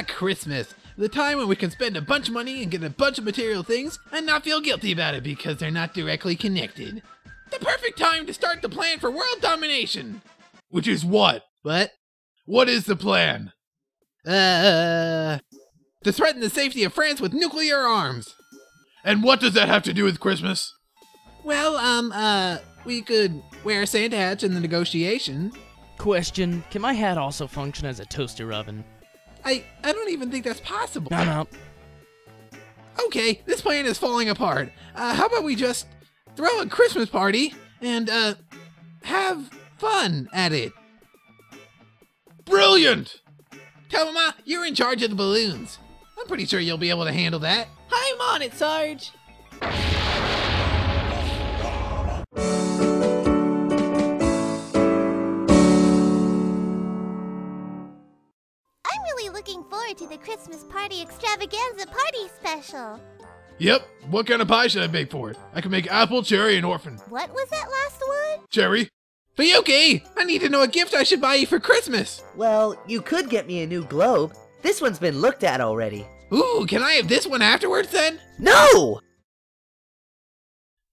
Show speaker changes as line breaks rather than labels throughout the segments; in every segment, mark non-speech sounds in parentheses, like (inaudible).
Ah, Christmas. The time when we can spend a bunch of money and get a bunch of material things and not feel guilty about it because they're not directly connected. The perfect time to start the plan for world domination.
Which is what?
What?
What is the plan?
Uh. To threaten the safety of France with nuclear arms.
And what does that have to do with Christmas?
Well, um, uh, we could wear Santa hats in the negotiation.
Question Can my hat also function as a toaster oven?
I, I don't even think that's possible.
No, no.
Okay, this plan is falling apart. Uh, how about we just throw a Christmas party and, uh, have fun at it?
Brilliant!
Thelma, you're in charge of the balloons. I'm pretty sure you'll be able to handle that.
I'm on it, Sarge.
Looking forward to the Christmas party extravaganza party special.
Yep. What kind of pie should I bake for it? I can make apple, cherry, and orphan.
What was that last one?
Cherry?
Fuyuki, I need to know what gift I should buy you for Christmas.
Well, you could get me a new globe. This one's been looked at already.
Ooh, can I have this one afterwards then?
No!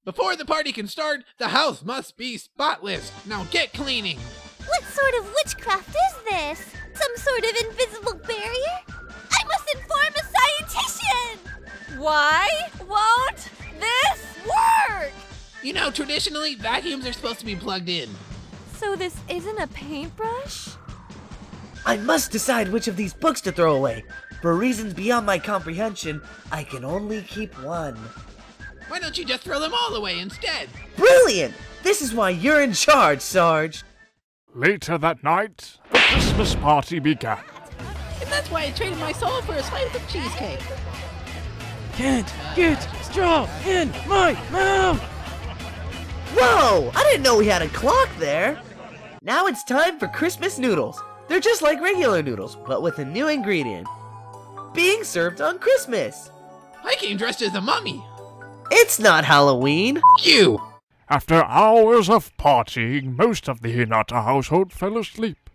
Before the party can start, the house must be spotless. Now get cleaning.
What sort of witchcraft is this? Some sort of invisible
Why won't this work?
You know, traditionally, vacuums are supposed to be plugged in.
So this isn't a paintbrush?
I must decide which of these books to throw away. For reasons beyond my comprehension, I can only keep one.
Why don't you just throw them all away instead?
Brilliant! This is why you're in charge, Sarge.
Later that night, the Christmas party began.
And that's why I traded my soul for a slice of cheesecake.
Can't get straw in my mouth!
Whoa! I didn't know we had a clock there! Now it's time for Christmas noodles. They're just like regular noodles, but with a new ingredient. Being served on Christmas!
I came dressed as a mummy.
It's not Halloween!
You!
After hours of partying, most of the Hinata household fell asleep,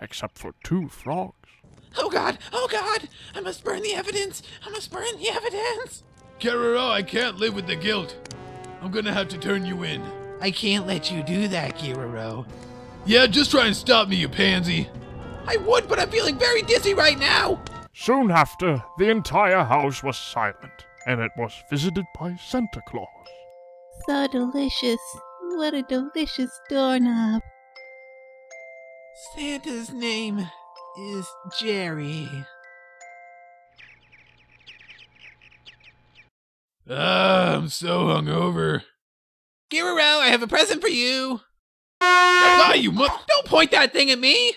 except for two frogs.
Oh god, oh god! I must burn the evidence! I must burn the evidence!
Keroro, I can't live with the guilt. I'm gonna have to turn you in.
I can't let you do that, Giroro.
Yeah, just try and stop me, you pansy.
I would, but I'm feeling very dizzy right now!
Soon after, the entire house was silent, and it was visited by Santa Claus.
So delicious. What a delicious doorknob.
Santa's name is Jerry.
Ah, I'm so hungover.
Giroro, I have a present for you! Ah, you mu- Don't point that thing at me!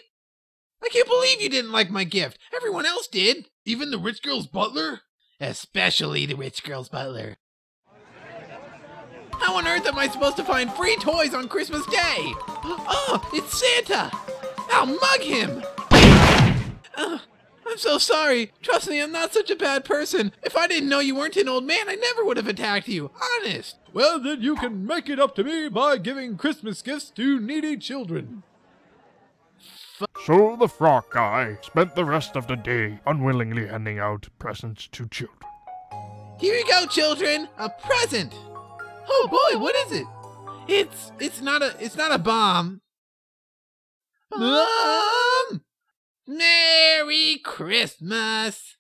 I can't believe you didn't like my gift. Everyone else did.
Even the rich girl's butler?
Especially the rich girl's butler. How on earth am I supposed to find free toys on Christmas Day? (gasps) Oh, it's Santa! I'll mug him! I'm so sorry. Trust me, I'm not such a bad person. If I didn't know you weren't an old man, I never would have attacked you. Honest.
Well, then you can make it up to me by giving Christmas gifts to needy children.
So the frog guy spent the rest of the day unwillingly handing out presents to children.
Here you go, children. A present. Oh boy, what is it? It's it's not a it's not a bomb. Mom! Merry Christmas!